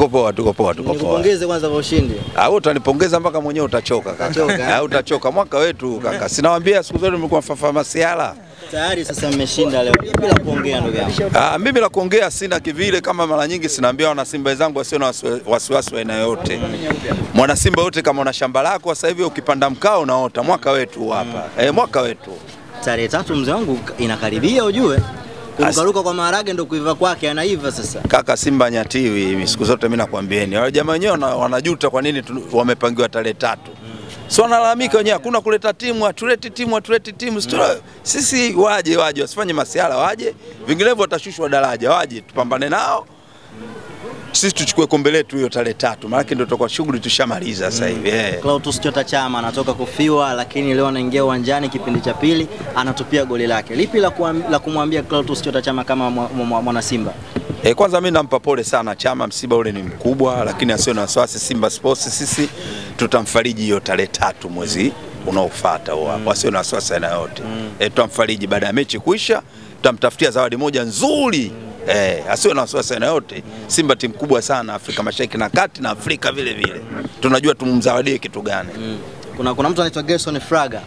Tuko poa, tuko poa, tuko poa. Nikupongeze kwanza kwa ushindi. Ah, wewe utanipongeza mpaka mwenyewe utachoka kaka. Utachoka. Ah, utachoka mwaka wetu kaka. Sinawaambia siku zote nimekuwa mfafa masiala. Tayari sasa mmeshinda leo. Mimi la kuongea ndugu yangu? Ah, mimi la kuongea sina kivile, kama mara nyingi sinaambia wana Simba wenzangu wasio na wasi- wasiwasi wa aina yoyote. Mwana Simba yote, kama una shamba lako sasa hivi ukipanda mkaa unaota, mwaka wetu hapa eh, mwaka wetu. Tarehe tatu mzee wangu inakaribia ujue. Kurukaruka kwa maharage ndo kuiva kwake anaiva sasa. Kaka Simba nyatiwi, mimi siku zote mimi nakwambieni, wale jamaa wenyewe wanajuta kwa nini wamepangiwa tarehe tatu. So wanalalamika wenyewe, hakuna kuleta timu, hatuleti timu, hatuleti timu. Mm. Sisi waje waje, wasifanye masiara, waje, vinginevyo watashushwa daraja, waje tupambane nao, sisi tuchukue kombe letu hiyo tarehe tatu, maanake ndio tutakuwa shughuli tushamaliza sasa hivi eh. Clatous Chota Chama anatoka kufiwa, lakini leo anaingia uwanjani kipindi cha pili anatupia goli lake. Lipi la, kuam, la kumwambia Clatous Chota Chama kama mwa- mwa- mwana Simba? E, kwanza mimi nampa pole sana Chama, msiba ule ni mkubwa, lakini asiwe na wasiwasi. Simba Sports sisi tutamfariji hiyo tarehe tatu mwezi unaofuata huo hapo, asiwe na wasiwasi aina yote. mm. E, tutamfariji baada ya mechi kuisha, tutamtafutia zawadi moja nzuri. Eh, asiwe na wasiwasi aina yote. Simba timu kubwa sana Afrika Mashariki na Kati na Afrika vile vile, tunajua tumzawadie kitu gani. Mm. Kuna, kuna mtu anaitwa Gerson Fraga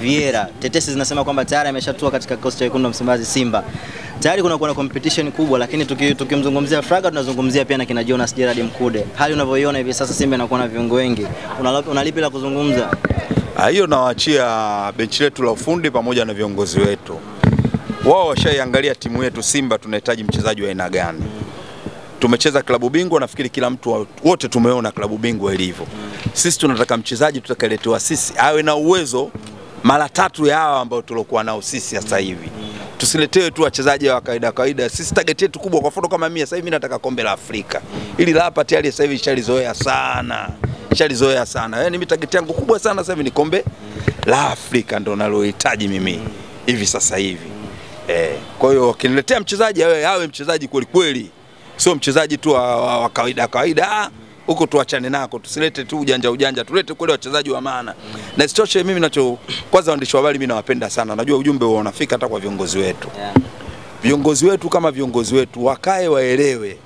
Vieira. Tetesi zinasema kwamba tayari ameshatua katika kikosi cha wekundu Msimbazi Simba. Tayari kuna kuna competition kubwa, lakini tukimzungumzia tuki- Fraga tunazungumzia pia na kina Jonas Gerard Mkude. Hali unavyoiona hivi sasa Simba inakuwa na viungo wengi. Una, una lipi la kuzungumza? Ah, hiyo nawaachia benchi letu la ufundi pamoja na viongozi wetu. Wao washaiangalia timu yetu Simba, tunahitaji mchezaji wa aina gani. Tumecheza klabu bingwa, nafikiri kila mtu wote tumeona klabu bingwa ilivyo. Sisi tunataka mchezaji tutakayeletewa sisi awe na uwezo mara tatu ya hawa ambao tulokuwa nao sisi sasa hivi. Tusiletewe tu wachezaji wa kawaida kawaida. Sisi target yetu kubwa, kwa mfano kama mimi sasa hivi nataka kombe la Afrika. Ili la hapa tayari sasa hivi shalizoea sana, shalizoea sana. Yaani mimi target yangu kubwa sana sasa hivi ni kombe la Afrika, ndo nalohitaji mimi hivi sasa hivi. Eh, kwa hiyo wakiniletea mchezaji awe, awe mchezaji kweli kweli, sio mchezaji tu wa, wa, wa kawaida kawaida. Huko tuachane nako, tusilete tu ujanja ujanja, tulete kweli wachezaji wa maana. Na isitoshe mimi nacho, kwanza waandishi wa habari mimi nawapenda sana, najua ujumbe unafika hata kwa viongozi wetu. Yeah. Viongozi wetu kama viongozi wetu wakae waelewe,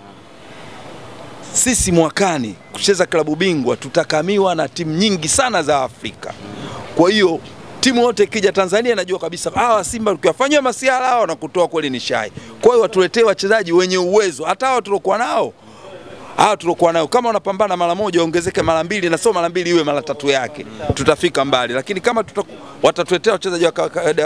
sisi mwakani kucheza klabu bingwa tutakamiwa na timu nyingi sana za Afrika. Kwa hiyo timu yote ikija Tanzania najua kabisa hawa Simba ukiwafanyia masiala hawa wanakutoa kweli ni shai. Kwa hiyo watuletee wachezaji wenye uwezo, hata hawa tuliokuwa nao hawa tuliokuwa nao, kama wanapambana mara moja ongezeke mara mbili, na sio mara mbili iwe mara tatu yake, tutafika mbali. Lakini kama tuta, watatuletea wachezaji wa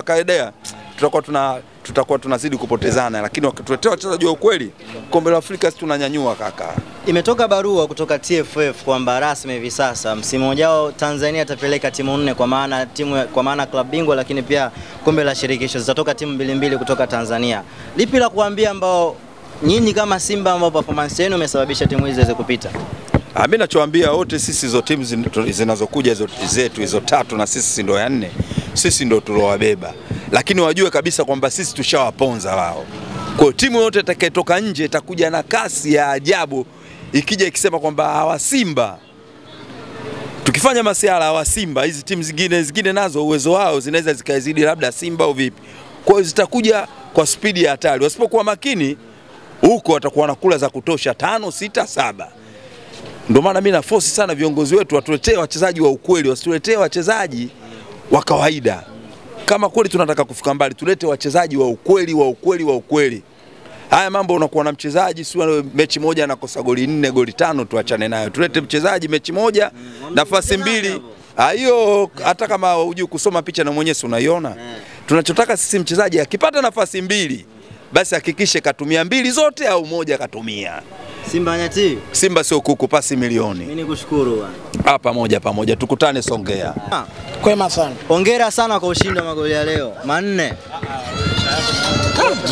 kawaida, tutakuwa tuna tutakuwa tunazidi kupotezana, lakini wakituletea wachezaji wa ukweli, kombe la Afrika sisi tunanyanyua kaka. Imetoka barua kutoka TFF kwamba rasmi hivi sasa msimu ujao Tanzania tapeleka timu nne kwa maana timu kwa maana klabu bingwa, lakini pia kombe la shirikisho zitatoka timu mbili mbili kutoka Tanzania. Lipi la kuambia ambao nyinyi kama Simba ambao performance yenu imesababisha timu hizi ziweze kupita? Ah, mimi nachoambia wote sisi hizo timu zin- zinazokuja hizo zetu hizo tatu na sisi ndo ya nne, sisi ndo tuliowabeba, lakini wajue kabisa kwamba sisi tushawaponza wao. Kwa hiyo timu yote itakayetoka nje itakuja na kasi ya ajabu, ikija ikisema kwamba hawa Simba tukifanya masiala hawa Simba, hizi timu zingine zingine nazo uwezo wao zinaweza zikazidi labda Simba au vipi. Kwa hiyo zitakuja kwa spidi ya hatari, wasipokuwa makini huko watakuwa na kula za kutosha tano, sita, saba. Ndio maana mimi nafosi sana viongozi wetu watuletee wachezaji wa ukweli, wasituletee wachezaji wa kawaida. Kama kweli tunataka kufika mbali, tulete wachezaji wa ukweli, wa ukweli, wa ukweli. Haya mambo unakuwa na mchezaji si mechi moja anakosa goli nne, goli tano, tuachane nayo. Tulete mchezaji mechi moja nafasi mbili. Ah, hiyo hata kama hujui kusoma picha na mwenyewe unaiona. Tunachotaka sisi mchezaji akipata nafasi mbili basi hakikishe katumia mbili zote au moja katumia. Simba nyati, Simba sio kuku, pasi milioni. mimi nikushukuru bwana. Ah, pamoja pamoja, tukutane Songea. Ah, Kwema sana. Hongera sana kwa ushindi wa magoli ya leo manne.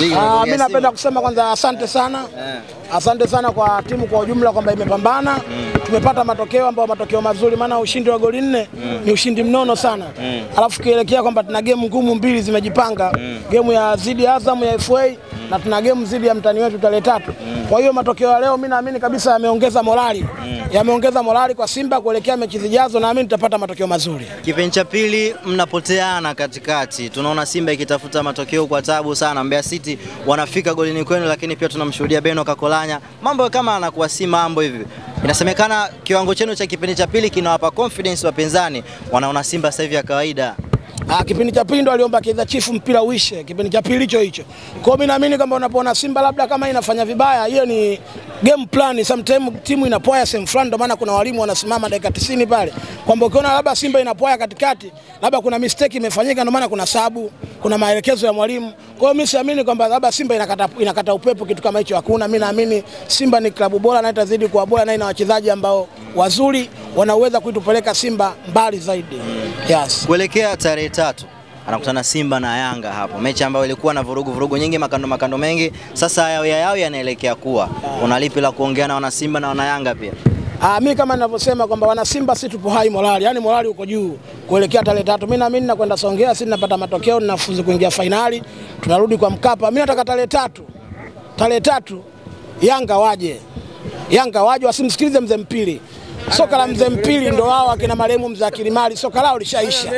Ligi Ah, mimi napenda kusema kwanza asante sana. Eh. Asante sana kwa timu kwa ujumla kwamba imepambana. mm. Tumepata matokeo ambayo matokeo mazuri, maana ushindi wa goli nne mm. ni ushindi mnono sana. mm. Alafu kielekea kwamba tuna gemu ngumu mbili zimejipanga, mm. gemu ya zidi ya Azam ya FA na tuna gemu zidi ya mtani wetu tarehe tatu. Mm. Kwa hiyo matokeo ya leo mimi naamini kabisa yameongeza morali, mm. yameongeza morali kwa Simba kuelekea mechi zijazo, naamini tutapata matokeo mazuri. Kipindi cha pili mnapoteana katikati, tunaona Simba ikitafuta matokeo kwa tabu sana. Mbeya City wanafika golini kwenu, lakini pia tunamshuhudia Beno Kakola mnavyofanya, mambo kama anakuwa si mambo hivi. Inasemekana kiwango chenu cha kipindi cha pili kinawapa confidence wapinzani, wanaona Simba sasa hivi ya kawaida. Ah, kipindi cha pili ndo aliomba kidha chifu mpira uishe, kipindi cha pili hicho hicho. Kwa hiyo mimi naamini kwamba unapoona Simba labda kama inafanya vibaya, hiyo ni game plan. Sometimes timu inapoa sehemu fulani, ndio maana kuna walimu wanasimama dakika 90 pale, kwamba ukiona labda Simba inapoa katikati, labda kuna mistake imefanyika, ndio maana kuna sabu, kuna maelekezo ya mwalimu. Kwa hiyo mimi siamini kwamba labda Simba inakata, inakata upepo, kitu kama hicho hakuna. Mimi naamini Simba ni klabu bora na itazidi kuwa bora na ina wachezaji ambao wazuri wanaweza kuitupeleka Simba mbali zaidi. Yes. Kuelekea tarehe tatu anakutana Simba na Yanga hapo, mechi ambayo ilikuwa na vurugu vurugu nyingi, makando makando mengi. Sasa yao yao yanaelekea kuwa, unalipi la kuongea na wana Simba na wana Yanga pia? Ah, mi kama ninavyosema kwamba wana Simba si tupo hai morali, yani morali uko juu kuelekea tarehe tatu. Mimi naamini nakwenda Songea, si napata matokeo, ninafuzu kuingia fainali, tunarudi kwa Mkapa. Mimi nataka tarehe tatu, tarehe tatu Yanga waje, Yanga waje, wasimsikilize mzee Mpili. Soka la mzee Mpili ndo wao akina marehemu mzee Kilimali, soka lao lishaisha.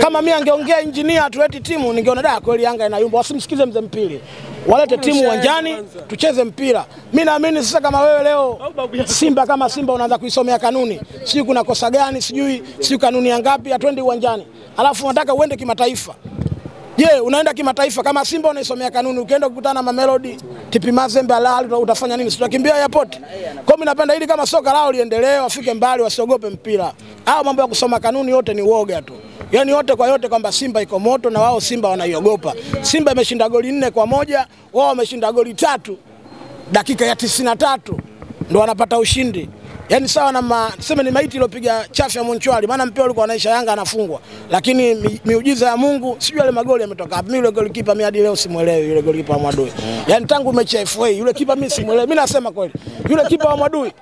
Kama mimi angeongea injinia tuleti timu, ningeona da kweli Yanga inayumba. Wasimsikize mzee Mpili, walete timu uwanjani tucheze mpira. Mi naamini sasa, kama wewe leo Simba kama Simba unaanza kuisomea kanuni, sijui kuna kosa gani, sijui sijui kanuni ya ngapi, atwendi uwanjani, alafu unataka uende kimataifa. Je, unaenda kimataifa kama Simba unaisomea kanuni, ukienda kukutana na Mamelodi, TP Mazembe, Al Ahly utafanya nini? Si utakimbia airport? Kwa mimi napenda ili kama soka lao liendelee, wafike mbali, wasiogope mpira. Hao mambo ya kusoma kanuni yote ni uoga tu. Yaani yote kwa yote kwamba Simba iko moto na wao Simba wanaiogopa. Simba imeshinda goli nne kwa moja, wao wameshinda goli tatu dakika ya tisini na tatu ndo wanapata ushindi. Yaani sawa na ma, tuseme ni maiti iliyopiga chafu ya Monchwali, maana mpira ulikuwa anaisha Yanga anafungwa, lakini mi, miujiza ya Mungu, sijui yale magoli yametoka wapi. Mimi yule golikipa mimi hadi leo simuelewi yule golikipa wa Mwadui. Yaani tangu mechi ya FA yule kipa mimi simuelewi. Mimi nasema kweli, yule kipa wa Mwadui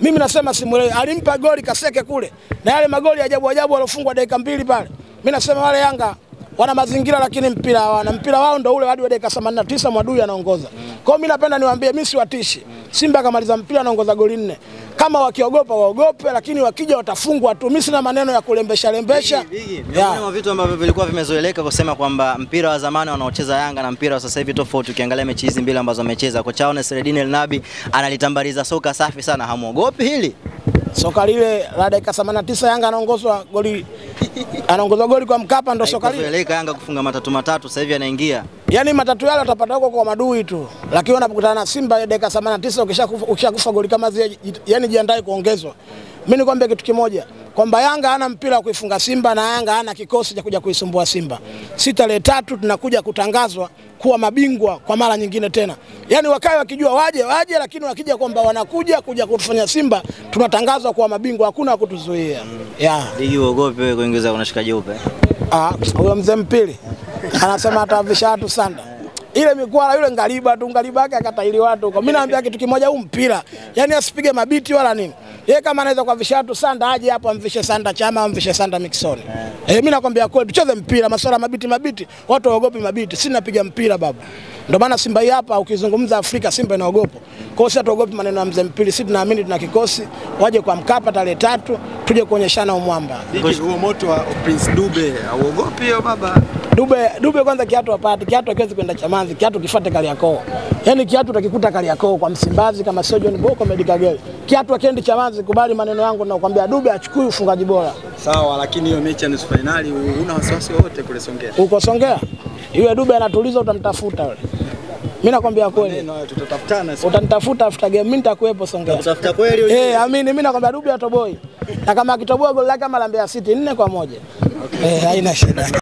mimi nasema simuelewi. Alimpa goli Kaseke kule na yale magoli ajabu ajabu alofungwa dakika mbili pale. Mimi nasema wale Yanga wana mazingira lakini mpira hawana. Mpira wao ndio ule hadi wa dakika 89 Mwadui anaongoza. Kwa hiyo mimi napenda niwaambie, mimi siwatishi. Simba akamaliza mpira anaongoza goli nne. Kama wakiogopa waogope, lakini wakija watafungwa tu. Mimi sina maneno ya kulembesha lembesha. Miongoni mwa vitu ambavyo vilikuwa vimezoeleka kusema kwamba mpira wa zamani wanaocheza Yanga na mpira wa sasa hivi tofauti. Ukiangalia mechi hizi mbili ambazo wamecheza, kocha wao Nasreddin El Nabi analitambariza soka safi sana, hamuogopi hili? Soka lile la dakika 89 Yanga anaongozwa goli anaongozwa goli kwa Mkapa ndo soka lile. Yanga kufunga matatu matatu, sasa hivi anaingia Yaani matatu yale utapata huko kwa madui tu. Lakini unapokutana na Simba dakika 89 ukishakufa ukishakufa goli kama zile yani jiandae kuongezwa. Mimi nikwambia kitu kimoja kwamba Yanga hana mpira wa kuifunga Simba na Yanga hana kikosi cha kuja kuisumbua Simba. Si tarehe tatu tunakuja kutangazwa kuwa mabingwa kwa mara nyingine tena. Yaani wakae wakijua waje waje, lakini wakija kwamba wanakuja kuja kutufanya Simba tunatangazwa kuwa mabingwa, hakuna kutuzuia. Yeah. ligi. uogope wewe kuingiza unashika jeupe? Ah, huyo mzee Mpili anasema atavisha watu sanda ile mikwala yule ngaliba tu ngaliba yake akataili watu huko. Mimi naambia kitu kimoja, huu mpira yani asipige mabiti wala nini. Yeye kama anaweza kuwavisha watu sanda aje hapo amvishe sanda Chama, amvishe sanda Mixon. Eh, mimi nakwambia kweli tucheze mpira, masuala mabiti mabiti, watu waogopi mabiti. Sisi napiga mpira baba. Ndio maana Simba hii hapa ukizungumza Afrika Simba inaogopa. Kwa hiyo sisi hatuogopi maneno ya mzee Mpili, sisi tunaamini tuna kikosi, waje kwa Mkapa tarehe tatu tuje kuonyeshana umwamba. Huo moto wa Prince Dube auogopi hiyo baba? Dube, Dube kwanza kiatu apate, kiatu akiwezi kwenda Chamazi, kiatu kifuate Kariakoo. Yaani kiatu utakikuta Kariakoo kwa Msimbazi kama sio John Boko Medical Girl. Kiatu akiendi Chamazi, kubali maneno yangu na kukwambia Dube achukui ufungaji bora. Sawa, lakini hiyo mechi ya nusu finali una wasiwasi wote kule Songea? Uko Songea? Yule Dube anatuliza utamtafuta yule. Mimi nakwambia kweli. Neno tutatafutana. Utanitafuta after game, mimi nitakuwepo Songea. Utatafuta kweli. Eh, amini mimi nakwambia Dube atoboi. Na kama akitoboa goli lake kama la Mbeya City 4 kwa moja. Eh, haina shida.